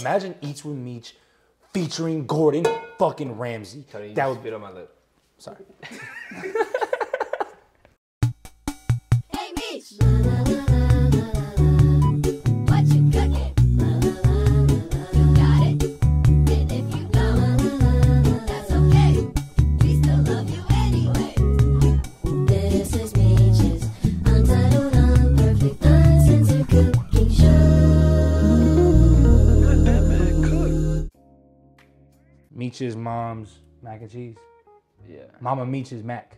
imagine Eats with Meech featuring Gordon fucking Ramsay. Tony, you That would spit on my lip. sorry. Meech's mom's mac and cheese. Yeah. Mama Meech's mac.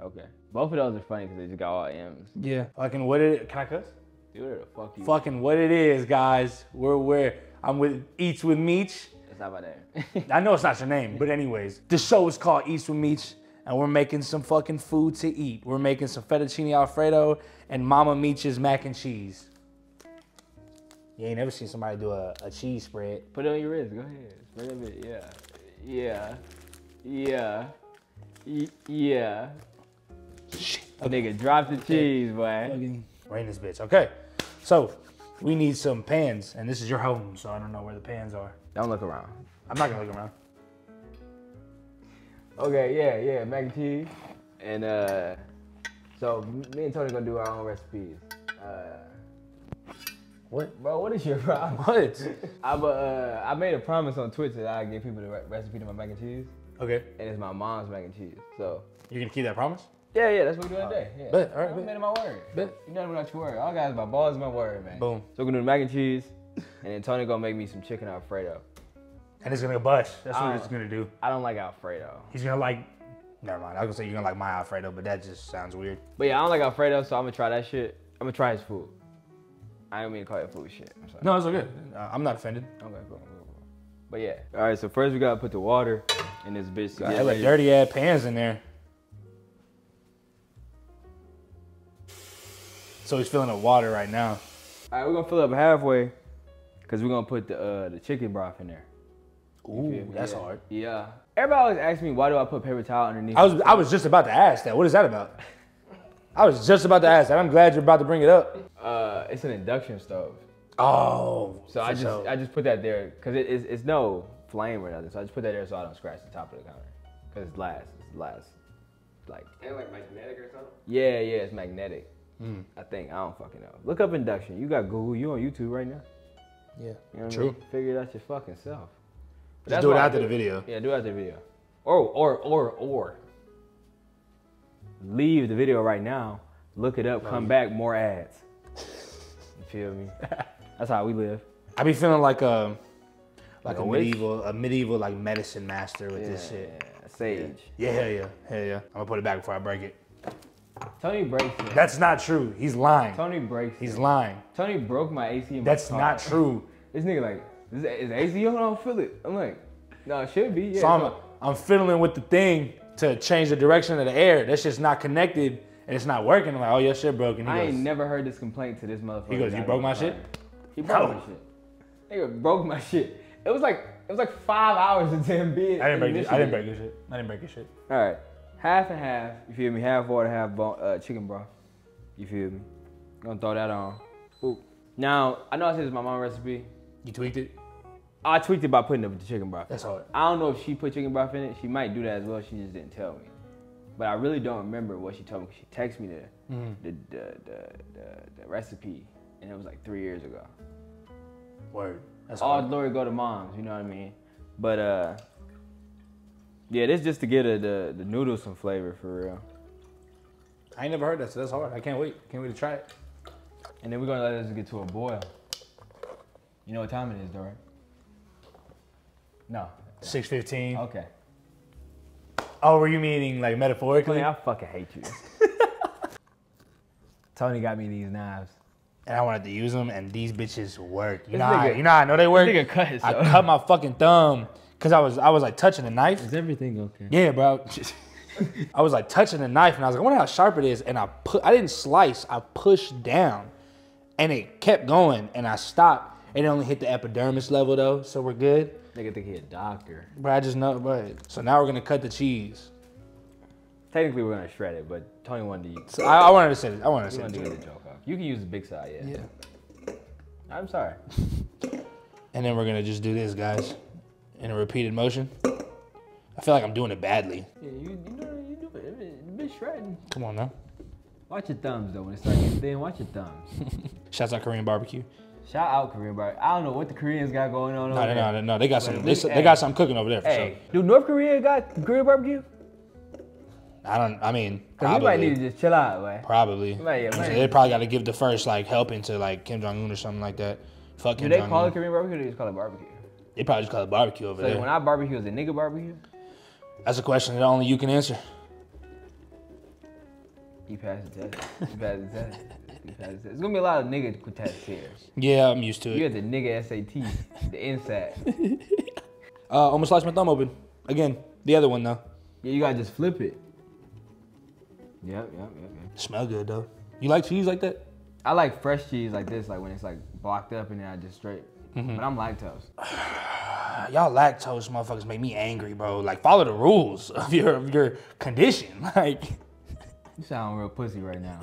Okay. Both of those are funny because they just got all M's. Yeah. Fucking what it can I cuss? The fuck you? Fucking what it is, guys. We're where I'm with Eats with Meech. That's not my name. I know it's not your name, but anyways, the show is called Eats with Meech, and we're making some fucking food to eat. We're making some fettuccine alfredo and Mama Meech's mac and cheese. You ain't never seen somebody do a, a cheese spread. Put it on your wrist. Go ahead. Spread it. Yeah. Yeah. Yeah. Y- yeah. Shit. Nigga, drop the cheese, boy. Rain this bitch. Okay, so we need some pans, and this is your home, so I don't know where the pans are. Don't look around. I'm not gonna look around. Okay, yeah, yeah, mac and cheese. And uh, so me and Tony gonna do our own recipes. Uh, What? bro, what is your problem? What? I'm, uh, I made a promise on Twitch that I'd give people the re- recipe to my mac and cheese, Okay, and it's my mom's mac and cheese. So you're gonna keep that promise? yeah, yeah, that's what we're doing today. Yeah. bet, all right, I bet. my word. Bet. You know without your word. All guys, my balls is my word, man. Boom. So we're gonna do the mac and cheese, and then Tony gonna make me some chicken alfredo. And it's gonna bust. That's what it's gonna do. I don't like alfredo, He's gonna like. Never mind. I was gonna say you're gonna like my Alfredo, but that just sounds weird. but yeah, I don't like alfredo, so I'm gonna try that shit. I'm gonna try his food. I don't mean to call it food shit. I'm sorry. No, it's okay. Uh, I'm not offended. Okay, cool, cool, cool. But yeah. All right, so first we gotta put the water in this bitch. To Got get hella dirty ass pans in there. So he's filling up water right now. All right, we're gonna fill up halfway, cause we're gonna put the uh, the chicken broth in there. Ooh, that's Yeah. hard. Yeah. Everybody always asks me why do I put paper towel underneath. I was I was just about to ask that. What is that about? I was just about to ask that. I'm glad you're about to bring it up. Uh, it's an induction stove, Oh, so I just sure. I just put that there, cause it, it's, it's no flame or nothing. So I just put that there so I don't scratch the top of the counter, cause it's glass. It's glass. Like And like magnetic or something? yeah, yeah, it's magnetic. Hmm. I think I don't fucking know. Look up induction. You got Google. You on YouTube right now. yeah, You know what I true. mean? Figure it out your fucking self. But Just do it after the video. Yeah, do it after the video. Or or or or leave the video right now. Look it up. Come back. More ads. You feel me? That's how we live. I be feeling like a like, Like a a medieval a medieval like medicine master with this shit. Yeah, Sage. Yeah, hell yeah, hell yeah. I'm gonna put it back before I break it. Tony breaks it. That's not true. He's lying. Tony breaks it. He's it. lying. Tony broke my AC in my That's car. not true. This nigga like, is, is AC on? I don't feel it. I'm like, no, it should be. Yeah. So I'm, I'm fiddling with the thing to change the direction of the air. That's just not connected and it's not working. I'm like, oh, your shit broken. He I goes, ain't never heard this complaint to this motherfucker. He goes, "You broke my car." shit?" He broke No. my shit. Nigga broke my shit. It was like it was like five hours into him being. I didn't break this. I didn't break your shit. I didn't break your shit. All right, half and half. You feel me? Half water, half bone, uh, chicken broth. You feel me? Gonna throw that on. Ooh. Now I know I said this is my mom recipe. You tweaked it. I tweaked it by putting the chicken broth. That's hard. I don't know if she put chicken broth in it. She might do that as well. She just didn't tell me. But I really don't remember what she told me. She texted me the, Mm-hmm. the, the, the, the, the recipe, and it was like three years ago. Word. That's All hard. glory go to moms, you know what I mean? But uh, yeah, this just to get a, the the noodles some flavor for real. I ain't never heard that, so that's hard. I can't wait. Can't wait to try it. And then we're gonna let this get to a boil. You know what time it is, though, right? No. Six fifteen. Okay. Oh, were you meaning like metaphorically? Oh, Tony, I fucking hate you. Tony got me these knives. and I wanted to use them, and these bitches work. You know, how, nigga- you know, I know they work. nigga cut I himself. cut my fucking thumb because I was I was like touching the knife. Is everything okay? Yeah, bro. I was like touching the knife, and I was like, I wonder how sharp it is. And I put, I didn't slice. I pushed down, and it kept going. And I stopped. It only hit the epidermis level though, so we're good. Nigga think he a doctor. But I just know, but so now we're gonna cut the cheese. Technically, we're gonna shred it, but Tony wanted to. So I, I wanted to say this. I wanted to say wanted to get the joke off. You can use the big side, yeah. Yeah. I'm sorry. And then we're gonna just do this, guys, in a repeated motion. I feel like I'm doing it badly. Yeah, you, you know, you do it. It's a bit shredding. Come on now. Watch your thumbs though. When it starts getting thin, watch your thumbs. Shouts out Korean barbecue. Shout out Korean barbecue. I don't know what the Koreans got going on No, over no, there. no, no. They got some. They, Hey. they got something cooking over there for Hey, do North Korea got Korean barbecue? I don't. I mean, Cause we might need to just chill out, man. Probably. Might- yeah, might- They probably got to give the first like helping to like Kim Jong Un or something like that. Fuck Do Kim they Jong call it Korean barbecue or they just call it barbecue? They probably just call it barbecue over So there. when I barbecue, is it nigga barbecue? That's a question that only you can answer. You passed the test. You passed the test. You passed the test. It's gonna be a lot of nigga tests here. Yeah, I'm used to it. You had the nigga SAT, the inside. Uh, almost sliced my thumb open. Again, the other one though. Yeah, you gotta just flip it. Yep, yep, yep, yep. Smell good though. You like cheese like that? I like fresh cheese like this, like when it's like blocked up and then I just straight. Mm-hmm. But I'm lactose. Y'all lactose motherfuckers make me angry, bro. Like follow the rules of your of your condition. Like, You sound real pussy right now.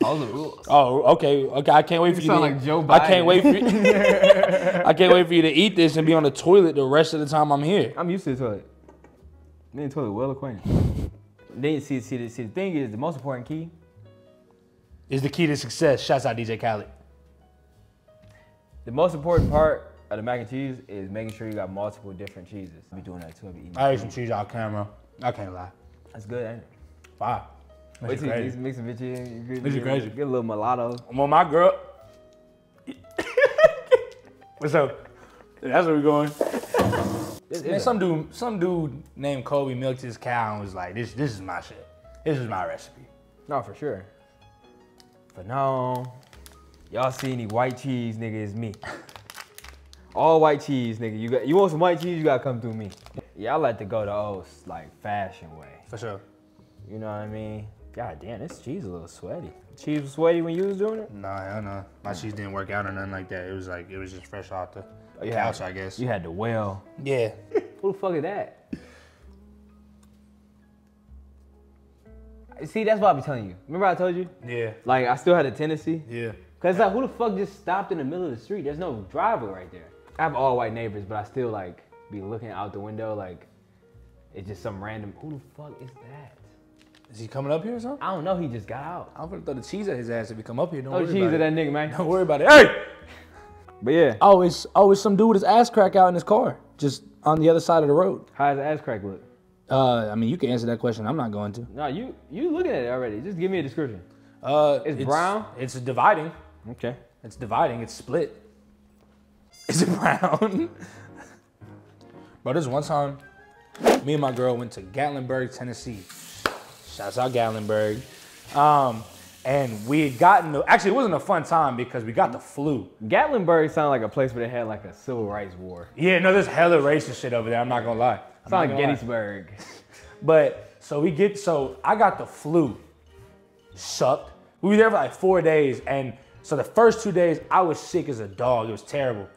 Follow the rules. oh, okay, okay. I can't wait for you. sound to, like Joe I can't wait for you. I can't wait for you to eat this and be on the toilet the rest of the time I'm here. I'm used to the toilet. Me and the toilet well acquainted. Then see, see, the, see, the thing is, the most important key Is the key to success. Shouts out DJ Khaled. The most important part of the mac and cheese is making sure you got multiple different cheeses. I be doing that too. I be eating. I ate some cheese out camera. I can't lie. That's good, ain't it? Wow. Wait This till is you crazy. mix, mix some bitch in. Get, This is get- crazy. Get a little mulatto. Well, my girl. What's up? That's where we going. This Man, some dude, some dude named Colby milked his cow and was like, "This, this is my shit. This is my recipe." no for sure. But now, y'all see any white cheese, nigga? It's me. All white cheese, nigga. You got you want some white cheese? You gotta come through me. Yeah, I like to go the old like fashion way. For sure. You know what I mean? God damn, this cheese a little sweaty. Cheese was sweaty when you was doing it. Nah, I don't know. My cheese didn't work out or nothing like that. It was like it was just fresh off the Oh, couch, had- I guess. You had the well. Yeah. Who the fuck is that? See, that's what I be telling you. Remember I told you? Yeah. Like I still had a tendency. Yeah. Cause like who the fuck just stopped in the middle of the street? There's no driveway right there. I have all white neighbors, but I still like be looking out the window like it's just some random. Who the fuck is that? Is he coming up here or something? I don't know. He just got out. I'm gonna throw the cheese at his ass if he come up here. Don't Oh, worry cheese at that nigga, man. Don't worry about it. Hey. But yeah, Oh, it's oh, it's some dude with his ass crack out in his car, just on the other side of the road. how's the ass crack look? Uh, I mean, you can answer that question. I'm not going to. No, you you looking at it already. Just give me a description. Uh, It's brown? It's dividing. Okay. It's dividing. It's split. Is it brown? Bro, this one time, me and my girl went to Gatlinburg, Tennessee. Shouts out Gatlinburg. Um, and we had gotten the, actually it wasn't a fun time because we got the flu. Gatlinburg sounded like a place where they had like a civil rights war. Yeah, no, there's hella racist shit over there. I'm not gonna lie. I'm not like gonna lie. Gettysburg. But so we get so I got the flu. Sucked. We were there for like four days, and so the first two days I was sick as a dog. It was terrible.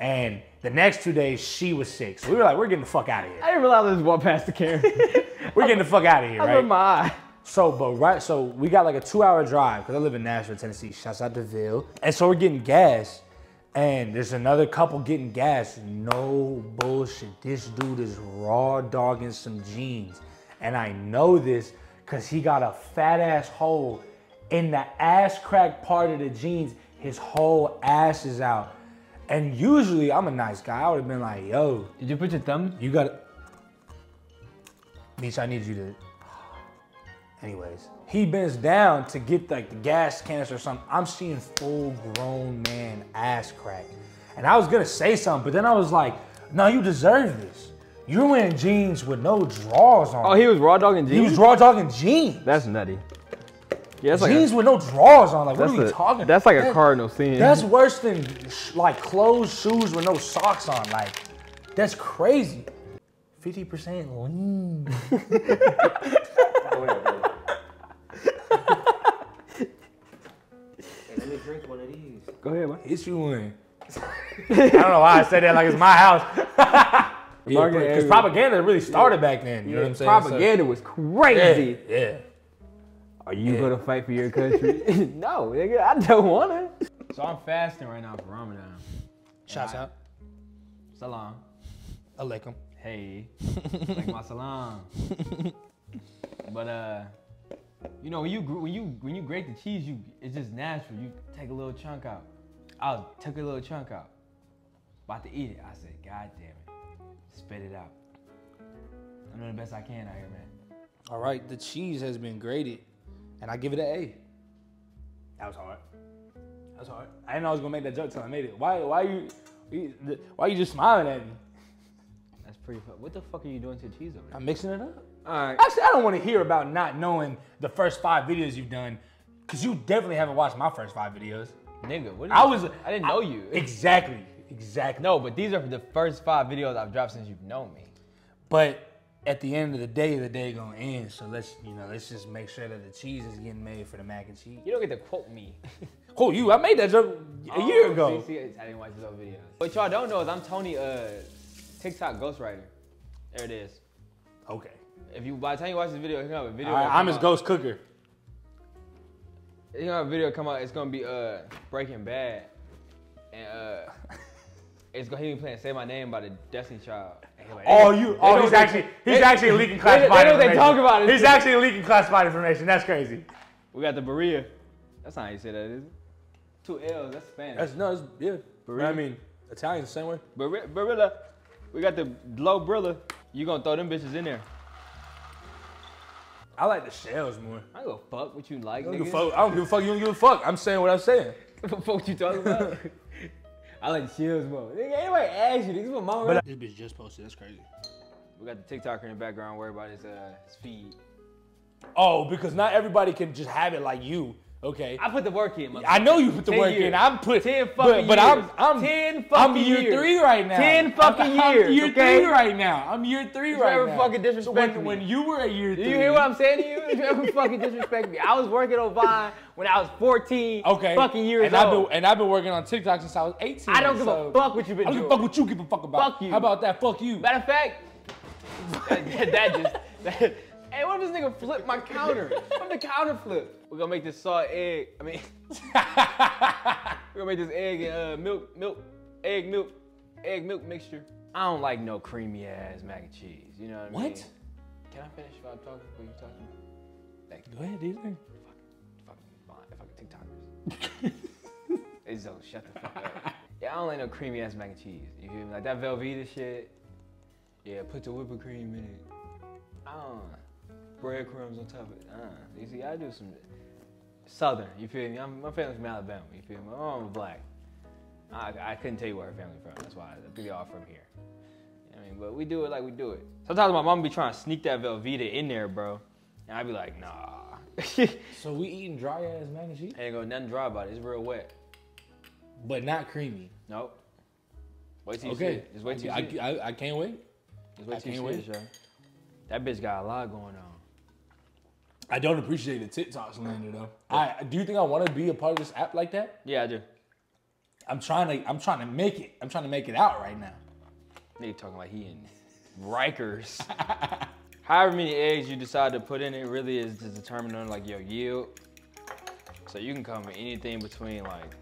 And the next two days she was sick. So we were like, we're getting the fuck out of here. I didn't realize I just walked past the Karen. We're getting the fuck out of here, right? my eye. So, but right, so we got like a two-hour drive because I live in Nashville, Tennessee. Shouts out to Ville. And so we're getting gas, and there's another couple getting gas. No bullshit. This dude is raw dogging some jeans, and I know this because he got a fat ass hole in the ass crack part of the jeans. His whole ass is out. And usually I'm a nice guy. I would have been like, yo, Did you put your thumb? you got to. Meech, I need you to. Anyways, he bends down to get like the gas canister or something. I'm seeing full grown man ass crack. And I was gonna say something, but then I was like, no, you deserve this. You're wearing jeans with no drawers on. Oh, he was raw dogging jeans. He was raw dogging jeans. That's nutty. Yeah, that's like jeans a, with no drawers on. Like, what are we a- talking That's like a That- cardinal sin. That's worse than sh- like closed shoes with no socks on. Like, that's crazy. 50% lean. Let me drink one of these. Go ahead, man. Hit you in. I don't know why I said that like it's my house. yeah, because area. propaganda really started back then. You know what I'm saying? So- Propaganda was crazy. yeah, yeah. Are you gonna fight for your country? no, nigga, I don't wanna. So I'm fasting right now for Ramadan. Shouts out. Salam. Alaikum. Hey, like my salam. but uh, you know when you when you when you grate the cheese, you it's just natural. You take a little chunk out. I was took a little chunk out. About to eat it. I said, God damn it, spit it out. I'm doing the best I can out here, man. All right, the cheese has been grated, and I give it an A. That was hard. That was hard. I didn't know I was gonna make that joke till I made it. Why? Why you? you- Why you just smiling at me? That's pretty. Fu- what the fuck are you doing to the cheese over there? I'm mixing it up. All right. Actually, I don't want to hear about not knowing the first five videos you've done, cause you definitely haven't watched my first five videos. Nigga, what? I did- was. I didn't know you. Exactly. Exactly. No, but these are the first five videos I've dropped since you've known me. But at the end of the day, the day gonna end. So let's, you know, let's just make sure that the cheese is getting made for the mac and cheese. You don't get to quote me. quote you? I made that joke a year Oh, ago. See, I didn't watch those old videos. What y'all don't know is I'm Tony, uh, TikTok ghostwriter. There it is. Okay. If you by the time you watch this video, you're gonna have a video. Right, I'm his out- ghost cooker. Gonna have a video come out. It's gonna be uh Breaking Bad, and uh, it's gonna he be playing Say My Name by the Destiny Child. And like, Oh, you? Oh, he's actually he's they- actually leaking they- classified they know what they talk about it. He's actually leaking classified information. That's crazy. We got the Berea. That's not how you say that, is it? Two L's. That's Spanish. That's no, it's, yeah. Barilla. I mean, Italian the same way. Barilla. We got the low Brilla. You gonna throw them bitches in there? I like the shells more. I don't give a fuck what you like, I don't, give a fuck. I don't give a fuck. You don't give a fuck. I'm saying what I'm saying. What the fuck you talking about? I like chills more. Nigga, anybody ask you? This is what mama. But this bitch just posted. That's crazy. we got the TikToker in the background. Worry about his uh his feed. Oh, because not everybody can just have it like you. Okay. I put the work in. I know you put the work years. in. I'm put 10 but, fucking but I'm years. I'm 10 I'm fucking year years. three right now. 10 fucking I'm, years, I'm year okay? three right now. I'm year three You right ever now. fucking disrespect when, me? when you were a year three, Do you hear what I'm saying to you? You ever fucking disrespect me? I was working on Vine when I was 14 Okay. fucking years and I've old. been and I've been working on TikTok since I was 18. I don't give so- a fuck what you've been I don't doing. give a fuck what you give a fuck about. Fuck you. How about that? Fuck you. Matter of fact, that, that just. That, hey, what if this nigga flip my counter? What if the counter flip? We're gonna make this salt egg. I mean, we're gonna make this egg and uh, milk, milk, egg, milk, egg, milk mixture. I don't like no creamy ass mac and cheese. You know what I mean? What? Can I finish if I'm talking before you talking? Thank you. Go ahead, these things. Fucking fine, fucking TikTokers. they just don't shut the fuck up. Yeah, I don't like no creamy ass mac and cheese. You feel me? Like that Velveeta shit. Yeah, put the whipping cream in it. I don't. Breadcrumbs on top of it. Uh, you see, I do some southern. You feel me? I'm, my family's from Alabama. You feel me? My mom's black. I, I couldn't tell you where her family's from. That's why I think they all from here. You know I mean, but we do it like we do it. Sometimes my mom be trying to sneak that Velveeta in there, bro, and I'd be like, nah. So we eating dry ass mac and cheese, Ain't gonna nothing dry about it. It's real wet. but not creamy. Nope. Wait till you see Okay. it. Just wait till you I, it. I, I can't wait. Just wait I till you can't see it, Shay. That bitch got a lot going on. I don't appreciate the TikTok slander though. I do you think I want to be a part of this app like that? Yeah, I do. I'm trying to I'm trying to make it. I'm trying to make it out right now. Nigga talking like he in Rikers. However many eggs you decide to put in it really is just determined on like your yield. So you can come with anything between like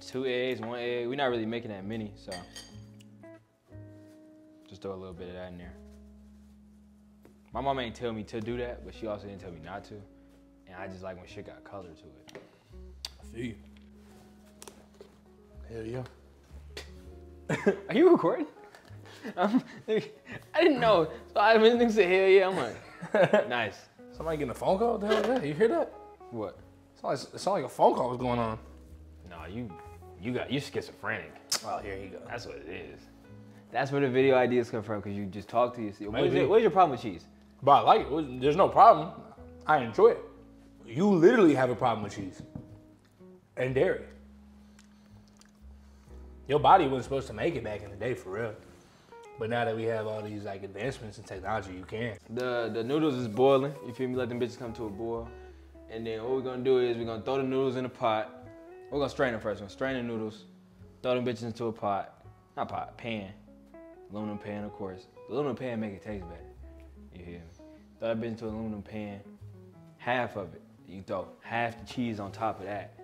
two eggs, one egg. We're not really making that many, so just throw a little bit of that in there. My mom ain't tell me to do that, but she also didn't tell me not to. And I just like when shit got color to it. I feel you. Hell yeah. Are you recording? Um, I didn't know. So I mean, nigga say, hell yeah. I'm like, nice. Somebody getting a phone call? What the hell is that? You hear that? What? It sounds like, it sound like a phone call was going on. No, you, you got, you schizophrenic. Oh, here you go. That's what it is. That's where the video ideas come from, because you just talk to yourself. What is, it, what is your problem with cheese? But I like it. There's no problem. I enjoy it. You literally have a problem with cheese and dairy. Your body wasn't supposed to make it back in the day, for real. But now that we have all these like advancements in technology, you can. The the noodles is boiling. You feel me? Let them bitches come to a boil. And then what we're gonna do is we're gonna throw the noodles in a pot. We're gonna strain them first. We're gonna strain the noodles, throw them bitches into a pot. Not pot, pan. Aluminum pan, of course. The aluminum pan make it taste better. You hear me? Throw that bitch into an aluminum pan. Half of it. You throw half the cheese on top of that.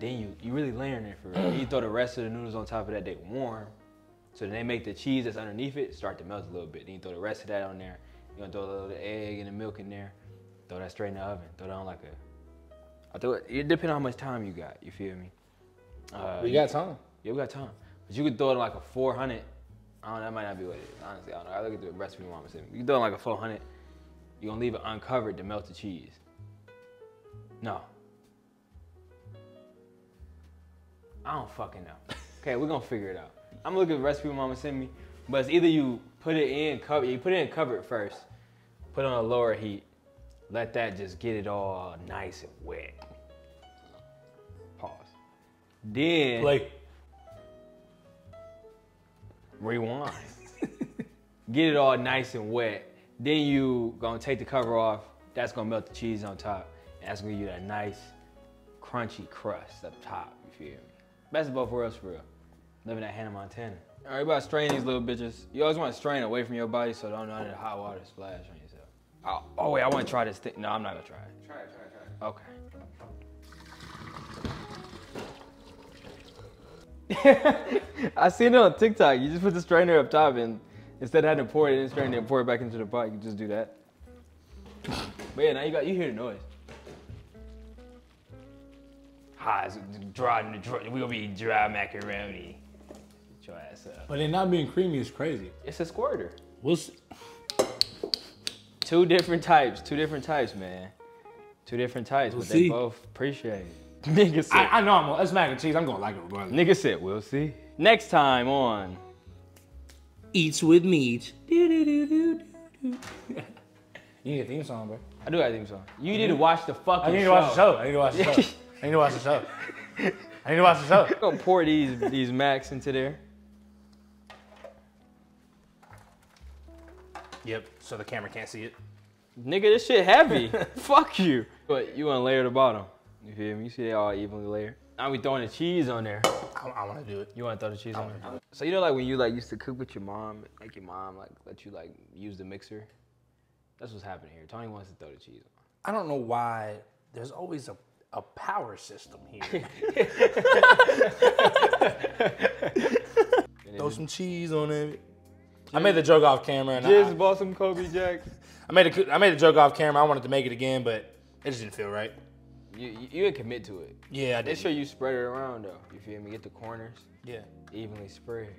Then you you really layering it for real. You throw the rest of the noodles on top of that. They warm. So then they make the cheese that's underneath it start to melt a little bit. Then you throw the rest of that on there. You're gonna throw a little of the egg and the milk in there. Throw that straight in the oven. Throw that on like a. I throw it. It depends on how much time you got. You feel me? Uh, We got time. yeah, we got time. But you could throw it in like a 400. I don't know, that might not be what it is. Honestly, I don't know. I look at the recipe mama sent me. You can throw it in like a 400. You're gonna leave it uncovered to melt the cheese. No. I don't fucking know. Okay, we're gonna figure it out. I'm gonna look at the recipe mama sent me, but it's either you put it in cover, you put it in covered first, put on a lower heat, let that just get it all nice and wet. Pause. Then Play. Rewind. Get it all nice and wet. Then you gonna take the cover off. That's gonna melt the cheese on top. And that's gonna give you that nice, crunchy crust up top. You feel me? Best of both worlds for real. Living at Hannah Montana. All right, about to strain these little bitches. You always want to strain away from your body so don't of the hot water splash on yourself. Oh, oh wait, I want to try this thing. No, I'm not gonna try it. Try it, try it, try it. Okay. I seen it on TikTok. You just put the strainer up top and instead of having to pour it in the strainer and pour it back into the pot, you just do that. But yeah, now you got you hear the noise. Hi, it's dry, dry we gonna be dry macaroni. Get your ass up. But it not being creamy is crazy. It's a squirter. We'll see. Two different types. Two different types, man. Two different types, We'll but they both appreciate it. Nigga said, I, I know I'm gonna, it's mac and cheese. I'm gonna like it regardless. nigga said, we'll see. Next time on Eats with meat. Do, do, do, do, do, do. You need a theme song, bro. I do got a theme song. You need to watch the fucking I need to watch the show. I need to watch the show. I need to watch the show. I need to watch the show. I'm gonna pour these these macs into there. Yep. So the camera can't see it. Nigga, this shit heavy. Fuck you. But you wanna layer the bottom. You feel me? You see they all evenly layered. Now we throwing the cheese on there. I, I want to do it. You wanna throw the cheese on there? So you know like when you like used to cook with your mom, like your mom like let you like use the mixer? That's what's happening here. Tony wants to throw the cheese on. I don't know why there's always a, a power system here. Throw some cheese on it. I made the joke off camera, and Just I, bought some Colby Jacks. I made a, I made a joke off camera. I wanted to make it again, but it just didn't feel right. You, you, you didn't commit to it. Yeah, I did. Make sure you spread it around though. You feel me? Get the corners Yeah, evenly spread.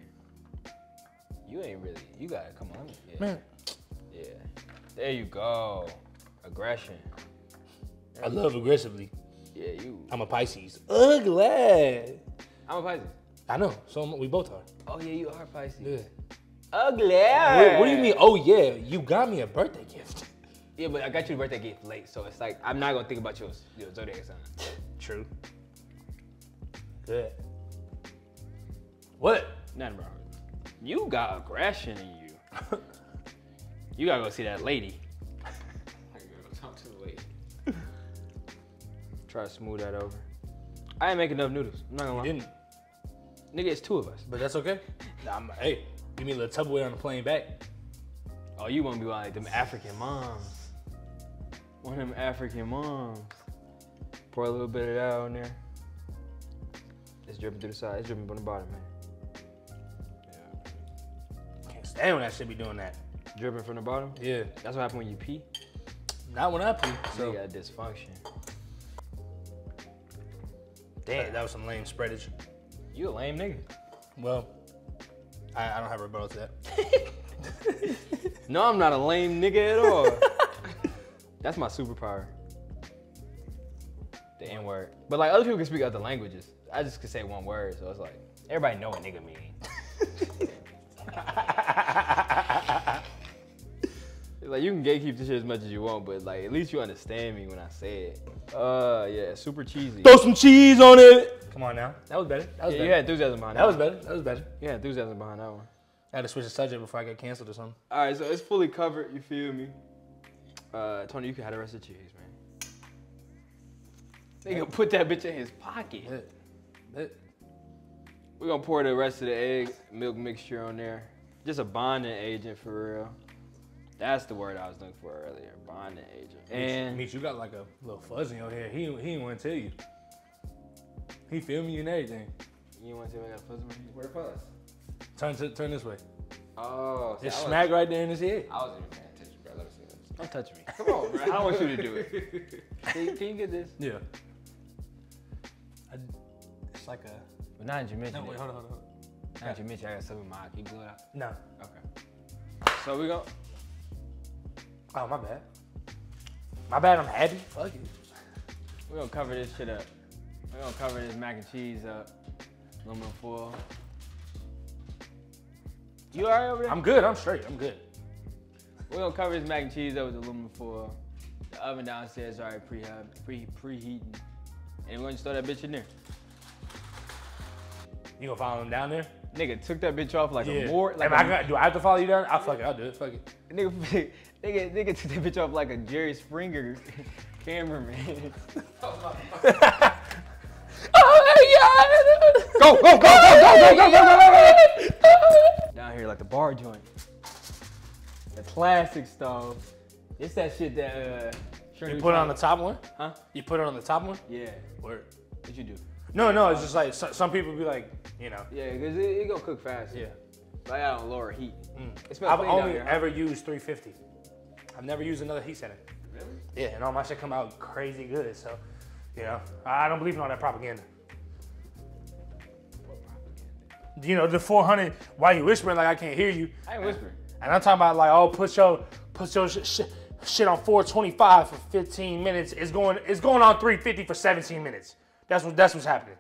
You ain't really. You gotta come on. Yeah. man, Yeah. There you go. Aggression. I love aggressively. Yeah, you. I'm a Pisces. Ugly. I'm a Pisces. I know. So we both are. Oh yeah, you are Pisces. Yeah. Ugly. What, what do you mean? Oh yeah, you got me a birthday gift. Yeah, but I got you the birthday gift late, so it's like I'm not gonna think about your, your zodiac sign. True. Good. What? Nothing wrong. You got aggression in you. you gotta go see that lady. I gotta go talk to the lady. Try to smooth that over. I ain't making enough noodles. I'm not gonna lie. You didn't, Nigga, it's two of us. but that's okay. Nah, I'm, hey, give me a little Tupperware on the plane back. Oh, you wanna be like them African moms. One of them African moms. Pour a little bit of that on there. It's dripping through the side. It's dripping from the bottom, man. Can't stand when I should be doing that. Dripping from the bottom. Yeah. That's what happens when you pee. Not when I pee. So So you got dysfunction. damn, that was some lame spreadage. You a lame nigga. Well, I, I don't have a rebuttal to that. No, I'm not a lame nigga at all. That's my superpower. The N word. But like other people can speak other languages. I just can say one word, so it's like everybody know what nigga mean. It's like you can gatekeep this shit as much as you want, but like at least you understand me when I say it. Uh yeah, super cheesy. Throw some cheese on it. Come on now. That was better. That was Yeah, better. you had enthusiasm behind that. that was better. That was better. You had enthusiasm behind that one. I had to switch the subject before I get canceled or something. All right, so it's fully covered. You feel me? Uh, Tony, you can have the rest of the cheese, man. Nigga, put that bitch in his pocket. Lit. Lit. We're gonna pour the rest of the egg milk mixture on there. Just a bonding agent for real. That's the word I was looking for earlier. Bonding agent. And Meech, you got like a little fuzz in your hair. He he didn't want to tell you. He filmed you and everything. you want to see if I got a fuzz in my head? Where fuzz? Turn to, turn this way. Oh, It's smack right there in his head. I wasn't even touch me. Come on, bro. I don't want you to do it. Can you, can you get this? Yeah. I, it's like a. But now that you mention No, wait, it, hold on, hold on. now that you mention, I got something in my eye. Can you blow it out? No. Okay. So we go. Oh, my bad. My bad. I'm happy. Fuck it. We're gonna cover this shit up. We're gonna cover this mac and cheese up. Aluminum foil. You alright over there? I'm good. I'm straight. I'm good. We're gonna cover this mac and cheese up with aluminum foil. The oven downstairs already pre uh, pre preheating. And we're gonna throw that bitch in there. You gonna follow him down there? Nigga took that bitch off like yeah. a more like Am I a, gonna, do I have to follow you down? I'll fuck it. I'll do it. Fuck it. nigga, nigga, nigga took that bitch off like a Jerry Springer cameraman. Oh my go, go, go, go, go, go, go, go, go, go. Down here like the bar joint. Classic stove. It's that shit that uh You put it on the top one? Huh? You put it on the top one? Yeah. Word. What you do? No, no. It's just like so, some people be like, you know. Yeah, because it, it gonna cook fast. Yeah. But I got on lower heat. Mm. I've only here, huh? ever used 350. I've never used another heat setting. Really? Yeah, and all my shit come out crazy good. So, you know, I don't believe in all that propaganda. You know, the 400. Why you whispering like I can't hear you? I ain't whispering. And I'm talking about like, oh, put your put your sh- sh- shit on 425 for 15 minutes. It's going it's going on 350 for 17 minutes. That's what that's what's happening.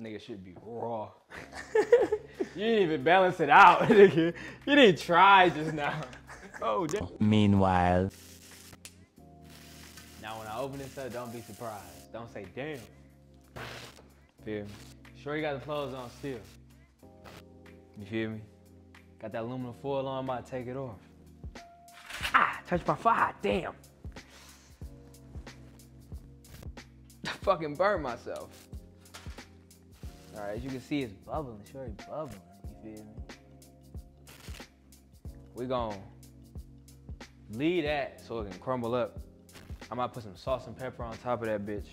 Nigga should be raw. you didn't even balance it out, nigga. You didn't try just now. Oh, damn. Meanwhile. Now when I open this up, don't be surprised. Don't say damn. Feel me? Sure you got the clothes on still. You feel me? Got that aluminum foil on, I'm about to take it off. Ah, touch my fire, damn. I fucking burned myself. All right, as you can see, it's bubbling, sure it's bubbling, you feel me? We gon' leave that so it can crumble up. I might put some salt and pepper on top of that bitch.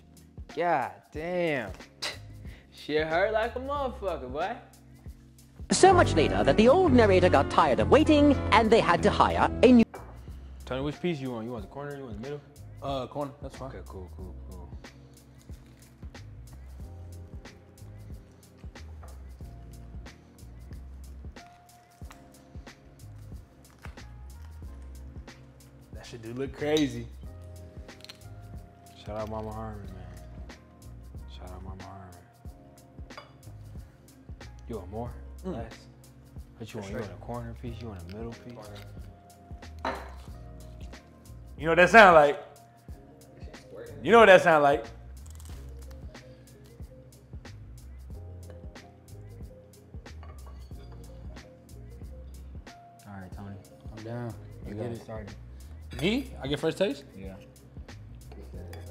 God damn. Shit hurt like a motherfucker, boy. So much later that the old narrator got tired of waiting and they had to hire a new. Tony, which piece you want? You want the corner? You want the middle? Uh, corner. That's fine. Okay, cool, cool, cool. That shit do look crazy. Shout out Mama Harmon, man. Shout out Mama Harmon. You want more? Mm. Less? What you want? You want a corner piece? You want a middle piece? You know what that sound like? You know what that sound like? All right, Tony. I'm down. You get it. it started. Me? I get first taste? Yeah.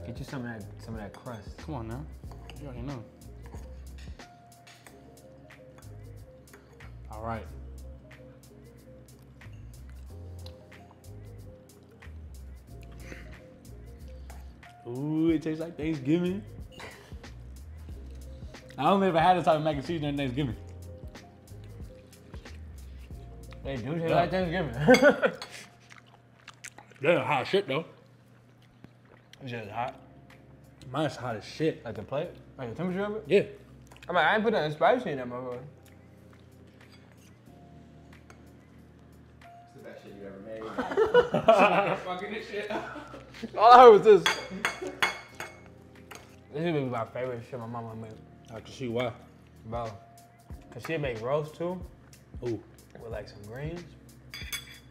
Get you some of that, some of that crust. Come on now. You already know. Right. Ooh, it tastes like Thanksgiving. I only ever had this type of mac and cheese during Thanksgiving. They do taste Yeah. like Thanksgiving. They're hot shit though. It's just hot. Mine's hot as shit. Like the plate? Like the temperature of it? Yeah. I mean, I ain't put nothing spicy in that motherfucker. All I heard was this. This would be my favorite shit my mama made. I can see why. Bro. Cause she make roast too, Ooh. with like some greens.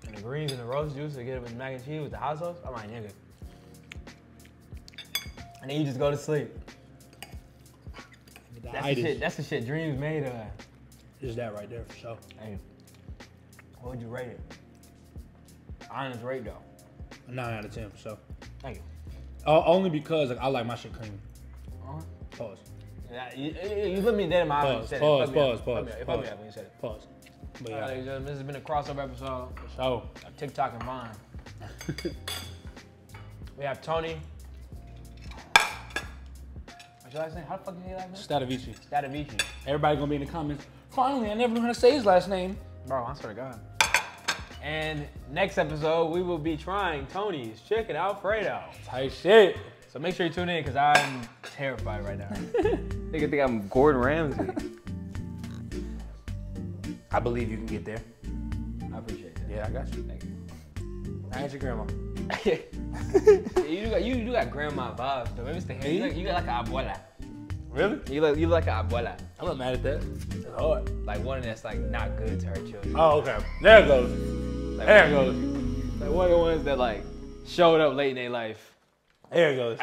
And the greens and the roast juice to get it with mac and cheese with the hot sauce. I'm like, nigga. And then you just go to sleep. The That's the shit. That's the shit dreams made of. is that right there for sure. Hey, what would you rate it? Honest rate though. A nine out of ten sure. Thank you. Uh, only because like, I like my shit creamy. Uh-huh. Pause. Yeah, you, you you put me dead in my eyes. you Pause, said pause, it. Pause, pause, It fucked. It pause. you said it. Pause. But yeah. gentlemen, this has been a crossover episode So TikTok and Vine. we have Tony. What's your last name? How the fuck is your last name? Statovci. Statovci. Everybody gonna be in the comments. Finally, I never knew how to say his last name. Bro, I swear to God. And next episode, we will be trying Tony's Chicken Alfredo. Tight shit. So make sure you tune in because I'm terrified right now. Nigga think I'm Gordon Ramsay. I believe you can get there. I appreciate that. Yeah, I got you. Thank you. I ain't your grandma. you do got you got grandma vibes though. Maybe it's the hair. You, got- you got like a abuela. Really? You look you look like a abuela. I'm not mad at that. That's hard. Like one that's like not good to her children. Oh, okay. There it goes. There it goes. Like one of the ones that like showed up late in their life. There it goes.